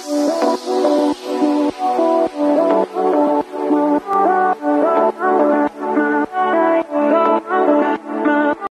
Oh.